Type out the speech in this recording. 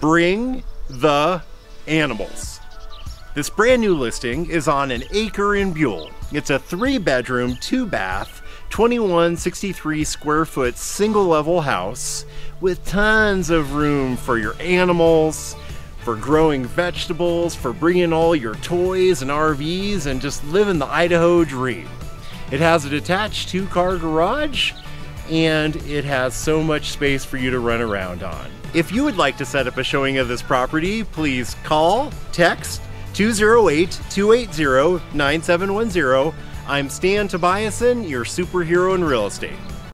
Bring the animals. This brand new listing is on an acre in Buhl. It's a three bedroom, two bath, 2163 square foot single level house with tons of room for your animals, for growing vegetables, for bringing all your toys and RVs, and just living the Idaho dream. It has a detached two car garage and it has so much space for you to run around on. If you would like to set up a showing of this property, please call, text 208 280 9710. I'm Stan Tobiason, your superhero in real estate.